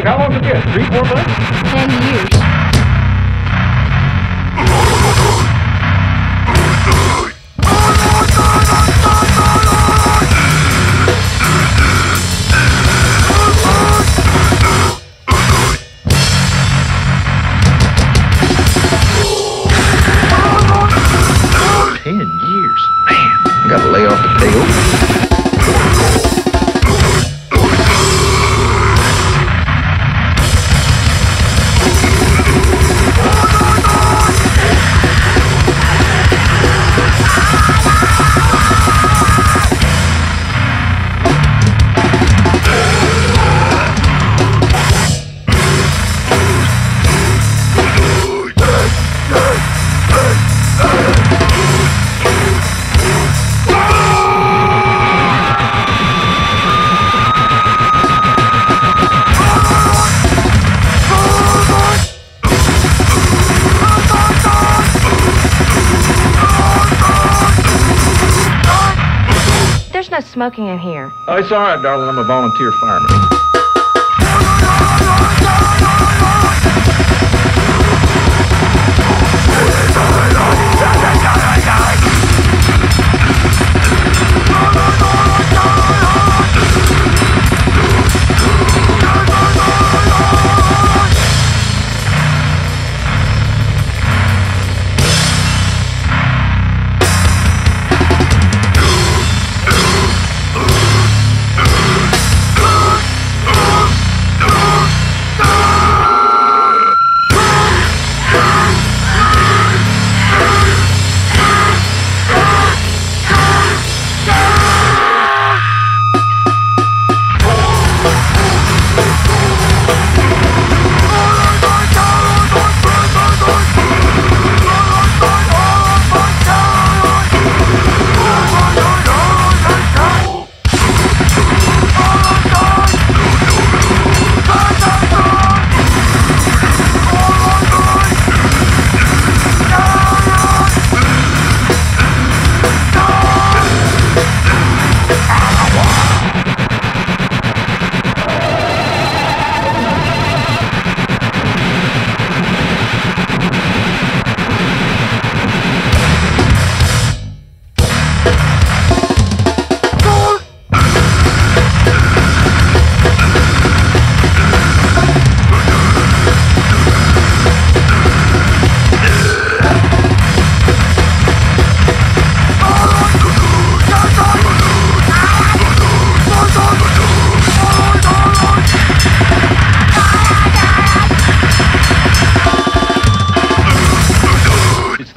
you got big. How long has it been? Three, four months? Ten years. Ten years. Man, I gotta lay off the tail. There's no smoking in here. Oh, it's all right, darling. I'm a volunteer fireman.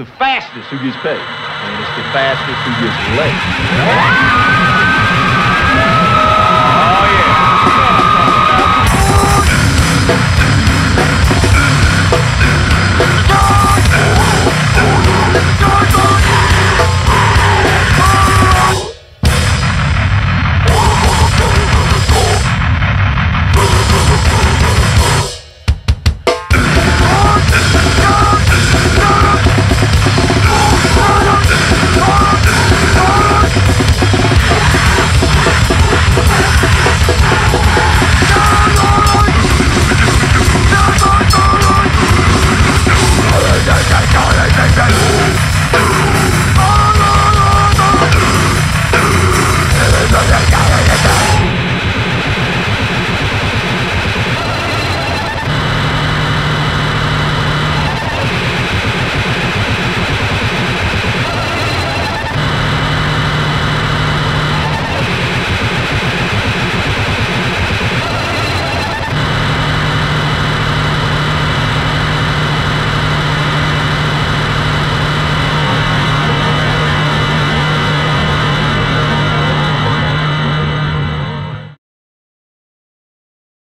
The fastest who gets paid, and it's the fastest who gets late.